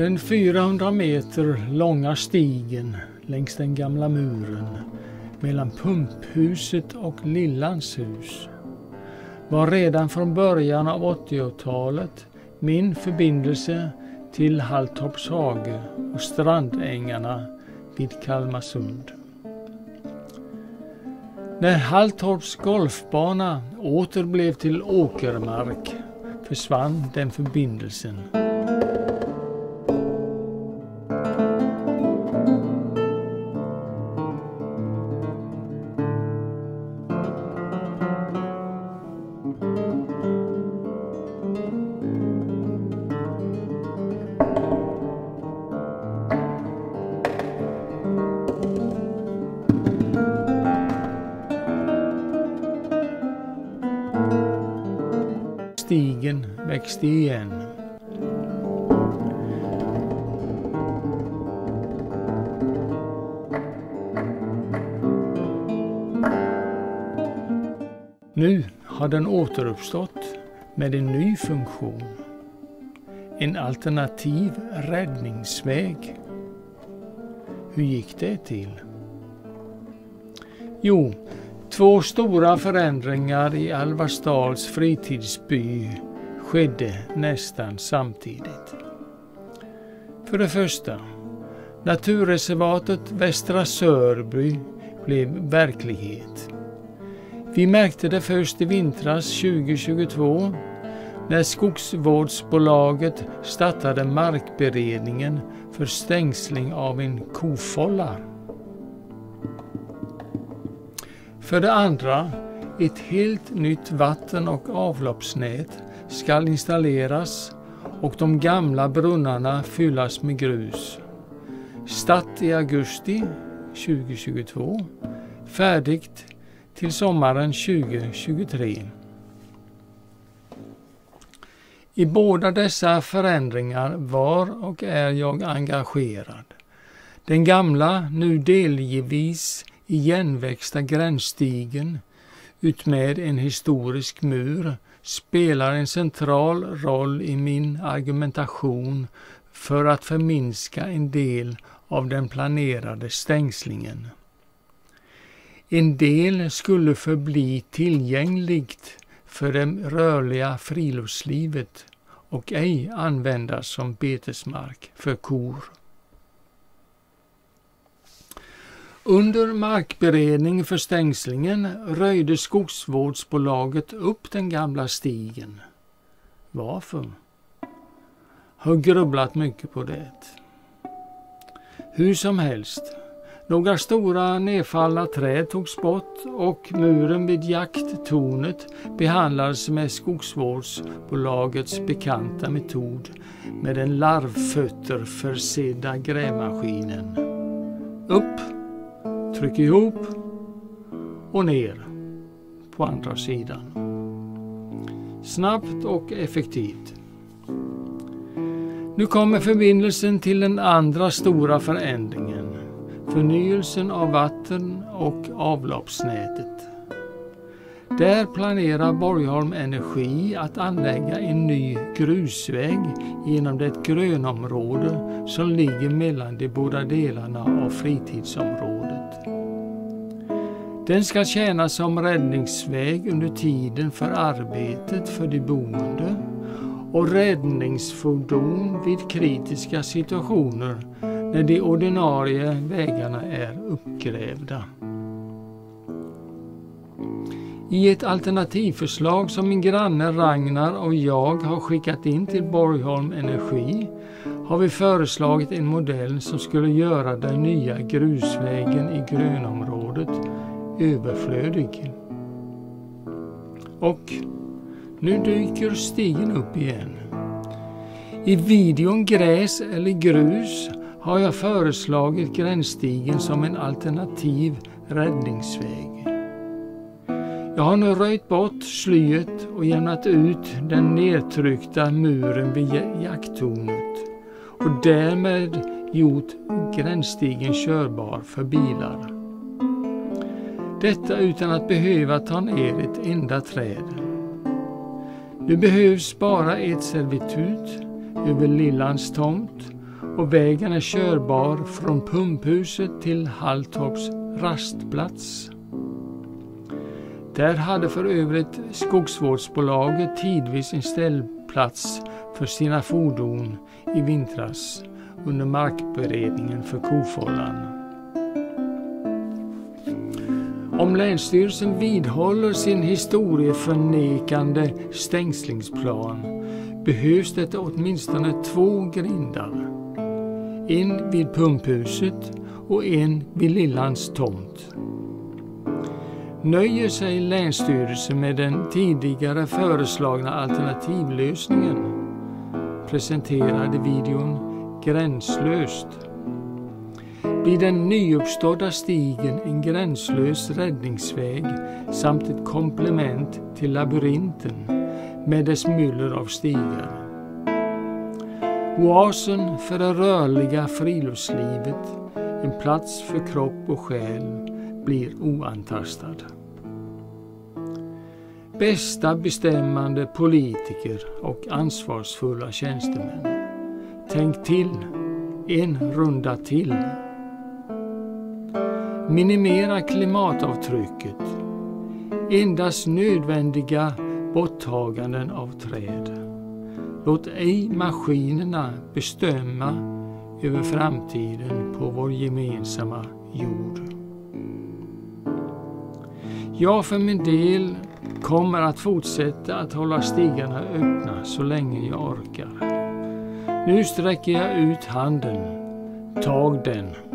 Den 400 meter långa stigen längs den gamla muren mellan pumphuset och Lillans hus var redan från början av 80-talet min förbindelse till Halltorps hage och strandängarna vid Kalmarsund. När Halltorps golfbana åter blev till åkermark försvann den förbindelsen. Växte igen. Nu har den återuppstått med en ny funktion. En alternativ räddningsväg. Hur gick det till? Jo, två stora förändringar i Alvarsdals fritidsby skedde nästan samtidigt. För det första, naturreservatet Västra Sörby blev verklighet. Vi märkte det först i vintras 2022 när Skogsvårdsbolaget startade markberedningen för stängsling av en kofålla. För det andra, ett helt nytt vatten och avloppsnät skall installeras och de gamla brunnarna fyllas med grus. Start i augusti 2022, färdigt till sommaren 2023. I båda dessa förändringar var och är jag engagerad. Den gamla, nu delvis igenväxta gränsstigen utmed en historisk mur spelar en central roll i min argumentation för att förminska en del av den planerade stängslingen. En del skulle förbli tillgängligt för det rörliga friluftslivet och ej användas som betesmark för kor. Under markberedning för stängslingen röjde skogsvårdsbolaget upp den gamla stigen. Varför? Har grubblat mycket på det. Hur som helst, några stora nedfallna träd togs bort och muren vid jakttornet behandlades med skogsvårdsbolagets bekanta metod med den larvfötter försedda grävmaskinen. Upp Tryck ihop och ner på andra sidan. Snabbt och effektivt. Nu kommer förbindelsen till den andra stora förändringen. Förnyelsen av vatten och avloppsnätet. Där planerar Borgholm Energi att anlägga en ny grusväg genom det grönområde som ligger mellan de båda delarna av fritidsområdet. Den ska tjäna som räddningsväg under tiden för arbetet för de boende och räddningsfordon vid kritiska situationer när de ordinarie vägarna är uppgrävda. I ett alternativförslag som min granne Ragnar och jag har skickat in till Borgholm Energi har vi föreslagit en modell som skulle göra den nya grusvägen i grönområdet överflödig. Och nu dyker stigen upp igen. I videon Gräs eller grus har jag föreslagit gränsstigen som en alternativ räddningsväg. Jag har nu röjt bort slyet och jämnat ut den nedtryckta muren vid jakttornet och därmed gjort gränsstigen körbar för bilar. Detta utan att behöva ta ner ett enda träd. Nu behövs bara ett servitut över Lillans tomt och vägen är körbar från pumphuset till Halltorps rastplats. Där hade för övrigt skogsvårdsbolaget tidvis en ställplats för sina fordon i vintras under markberedningen för Kofållan. Om Länsstyrelsen vidhåller sin historieförnekande stängslingsplan behövs det åtminstone två grindar. En vid pumphuset och en vid Lillans tomt. Nöjer sig Länsstyrelsen med den tidigare föreslagna alternativlösningen presenterade videon Gränslöst blir den nyuppstådda stigen en gränslös räddningsväg samt ett komplement till labyrinten med dess myller av stigar. Oasen för det rörliga friluftslivet, en plats för kropp och själ, blir oantastad. Bästa bestämmande politiker och ansvarsfulla tjänstemän. Tänk till, en runda till. Minimera klimatavtrycket. Endast nödvändiga borttaganden av träd. Låt ej maskinerna bestämma över framtiden på vår gemensamma jord. Jag för min del kommer att fortsätta att hålla stigarna öppna så länge jag orkar. Nu sträcker jag ut handen. Tag den.